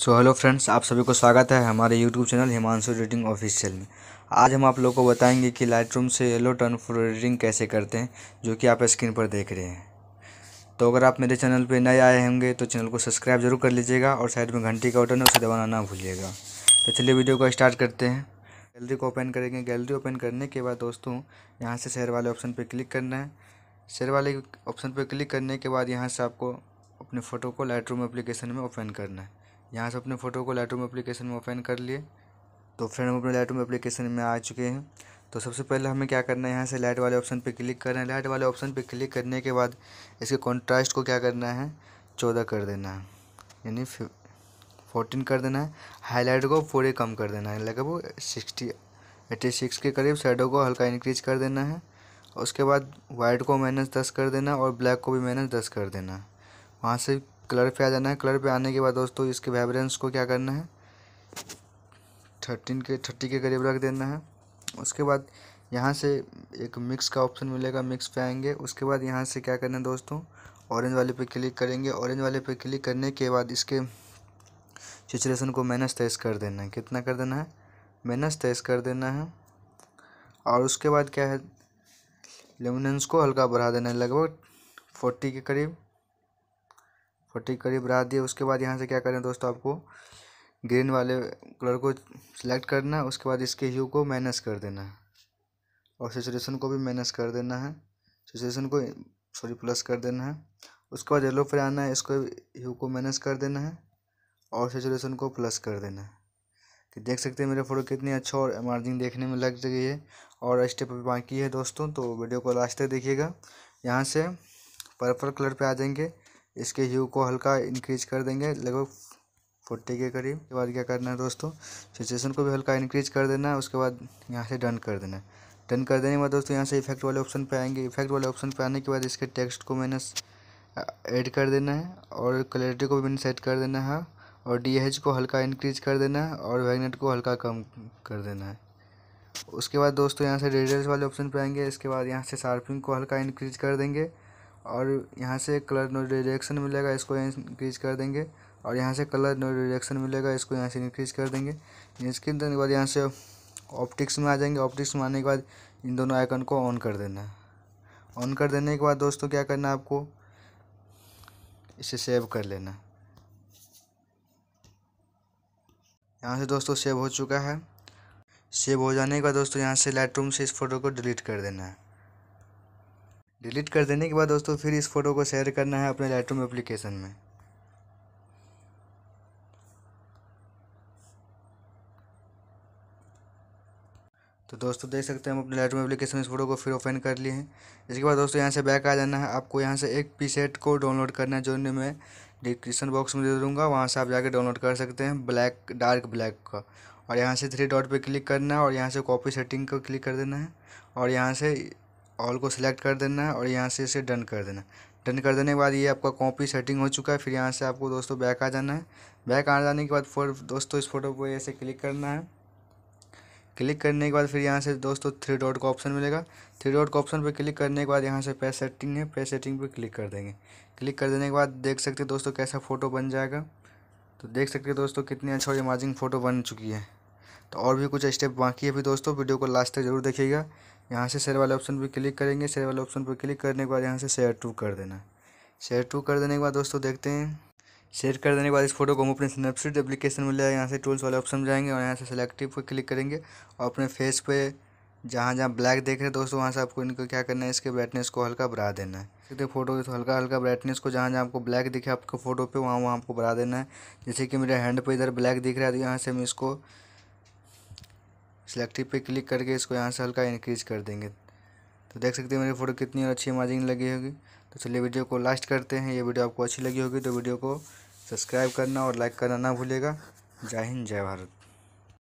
So hello friends आप सभी को स्वागत है हमारे YouTube channel Himanshu editing official में। आज हम आप लोगों को बताएँगे कि लाइट रूम से येलो टर्न फॉर एडिटिंग कैसे करते हैं, जो कि आप स्क्रीन पर देख रहे हैं। तो अगर आप मेरे चैनल पर नए आए होंगे तो चैनल को सब्सक्राइब ज़रूर कर लीजिएगा और साइड में घंटी का बटन है, उसे दबाना ना भूलिएगा। तो चलिए वीडियो को स्टार्ट करते हैं। गैलरी को ओपन करेंगे। गैलरी ओपन करने के बाद दोस्तों, यहाँ से शेयर वाले ऑप्शन पर क्लिक करना है। शेयर वाले ऑप्शन पर क्लिक करने के बाद यहाँ से आपको अपने फ़ोटो को लाइट रूम एप्लीकेशन में ओपन करना है। यहाँ से अपने फ़ोटो को लाइट रूम एप्लीकेशन में ओपन कर लिए। तो फ्रेंड हम अपने लाइट रूम एप्लीकेशन में आ चुके हैं। तो सबसे पहले हमें क्या करना है, यहाँ से लाइट वाले ऑप्शन पे क्लिक करना है। लाइट वाले ऑप्शन पे क्लिक करने के बाद इसके कॉन्ट्रास्ट को क्या करना है, चौदह कर देना है। यानी फोर्टीन कर देना है। हाईलाइट को पूरे कम कर देना है। लगभग सिक्सटी एट्टी सिक्स के करीब शेडो को हल्का इंक्रीज कर देना है। उसके बाद वाइट को माइनस दस कर देना और ब्लैक को भी माइनस दस कर देना। वहाँ से कलर पे आ जाना है। कलर पे आने के बाद दोस्तों इसके वाइब्रेंस को क्या करना है? थर्टीन के थर्टी के करीब रख देना है। उसके बाद यहाँ से एक मिक्स का ऑप्शन मिलेगा मिक्स पे आएँगे। उसके बाद यहाँ से क्या करना है दोस्तों? ऑरेंज वाले पे क्लिक करेंगे। ऑरेंज वाले पे क्लिक करने के बाद इसके सिचुएशन को माइनस तेईस कर देना है। कितना कर देना है? माइनस तेईस कर देना है। और उसके बाद क्या है? लेमिनेंस को हल्का बढ़ा देना है। लगभग फोर्टी के करीब। फोर्टी करीब रहा दिए उसके बाद यहाँ से क्या करें दोस्तों आपको? ग्रीन वाले कलर को सिलेक्ट करना है उसके बाद इसके ह्यू को माइनस कर देना। है और सिचुएशन को भी माइनस कर देना है। सिचुएशन को सॉरी प्लस कर देना है। उसके बाद येलो पर आना है, इसको ह्यू को माइनस कर देना है। और सिचुएशन को प्लस कर देना है। कि देख सकते हैं मेरे फ़ोटो कितनी अच्छा और मार्जिंग देखने में लग गई है। और स्टेप अभी बाकी है दोस्तों तो वीडियो को लास्ट तक देखिएगा। यहाँ से पर्पल कलर पे आ जाएँगे। इसके यू को हल्का इंक्रीज कर देंगे, लगभग फोर्टी के करीब। के बाद क्या करना है दोस्तों? सिचुएशन को भी हल्का इंक्रीज कर देना है उसके बाद यहाँ से डन कर देना। है डन कर देने के बाद दोस्तों यहाँ से इफ़ेक्ट वाले ऑप्शन पे आएँगे। इफ़ेक्ट वाले ऑप्शन पे आने के बाद इसके टेक्स्ट को मैंने ऐड कर देना है और क्लैरिटी को भी मैंने सेट कर देना है और डीएच को हल्का इंक्रीज कर देना है और वैगनेट को हल्का कम कर देना है। उसके बाद दोस्तों यहाँ से रेडियस वाले ऑप्शन पे आएँगे। इसके बाद यहाँ से शार्पिंग को हल्का इंक्रीज कर देंगे। और यहाँ से कलर नो डायरेक्शन मिलेगा, इसको इंक्रीज कर देंगे। और यहाँ से कलर नो डायरेक्शन मिलेगा, इसको यहाँ से इंक्रीज कर देंगे। इसके बाद यहाँ से ऑप्टिक्स में आ जाएँगे। ऑप्टिक्स में आने के बाद इन दोनों आइकन को ऑन कर देना है। ऑन कर देने के बाद दोस्तों क्या करना है आपको? इसे सेव कर लेना यहाँ से दोस्तों सेव हो चुका है। सेव हो जाने के बाद दोस्तों यहाँ से लाइट से इस फ़ोटो को डिलीट कर देना है। डिलीट कर देने के बाद दोस्तों फिर इस फ़ोटो को शेयर करना है अपने लाइटरूम एप्लीकेशन में। तो दोस्तों देख सकते हैं हम अपने लाइटरूम एप्लीकेशन में इस फ़ोटो को फिर ओपन कर लिए हैं। इसके बाद दोस्तों यहाँ से बैक आ जाना है। आपको यहाँ से एक पी सेट को डाउनलोड करना है जो मैं डिस्क्रिप्शन बॉक्स में दे दूँगा। वहाँ से आप जाके डाउनलोड कर सकते हैं ब्लैक डार्क ब्लैक का। और यहाँ से थ्री डॉट पे क्लिक करना है और यहाँ से कॉपी सेटिंग को क्लिक कर देना है। और यहाँ से ऑल को सिलेक्ट कर देना है और यहाँ से इसे डन कर देना। डन कर देने के बाद ये आपका कॉपी सेटिंग हो चुका है, फिर यहाँ से आपको दोस्तों बैक आ जाना है। बैक आ जाने के बाद फिर दोस्तों इस फ़ोटो को ऐसे क्लिक करना है। क्लिक करने के बाद फिर यहाँ से दोस्तों थ्री डॉट का ऑप्शन मिलेगा। थ्री डॉट का ऑप्शन पर क्लिक करने के बाद यहाँ से पे सेटिंग है पे सेटिंग पर क्लिक कर देंगे। क्लिक कर देने के बाद देख सकते हैं दोस्तों कैसा फ़ोटो बन जाएगा। तो देख सकते हैं दोस्तों कितनी अच्छा और इमेजिंग फ़ोटो बन चुकी है। तो और भी कुछ स्टेप बाकी है भी दोस्तों वीडियो को लास्ट तक ज़रूर देखिएगा। यहाँ से शेयर वाले ऑप्शन पर क्लिक करेंगे शेयर वाले ऑप्शन पर क्लिक करने के बाद यहाँ से शेयर टू कर देना। शेयर टू कर देने के बाद दोस्तों देखते हैं। शेयर कर देने के बाद इस फ़ोटो को हम अपने स्नैपसीड एप्लीकेशन में ले आए। यहाँ से टूल्स वाले ऑप्शन जाएँगे और यहाँ से सेलेक्टिव पर क्लिक करेंगे और अपने फेस पे जहाँ जहाँ ब्लैक देख रहे हैं दोस्तों, वहाँ से आपको इनको क्या करना है, इसके ब्राइटनेस को हल्का बढ़ा देना है। देखते फ़ोटो तो हल्का हल्का ब्राइटनेस को जहाँ जहाँ आपको ब्लैक दिखे आपको फ़ोटो पे, वहाँ वहाँ आपको बढ़ा देना है। जैसे कि मेरे हैंड पे इधर ब्लैक दिख रहा है तो यहाँ से हम इसको सिलेक्टिव पे क्लिक करके इसको यहाँ से हल्का इंक्रीज कर देंगे। तो देख सकते हैं मेरी फ़ोटो कितनी और अच्छी इमेजिंग लगी होगी। तो चलिए वीडियो को लास्ट करते हैं। ये वीडियो आपको अच्छी लगी होगी तो वीडियो को सब्सक्राइब करना और लाइक करना ना भूलेगा जय हिंद, जय भारत।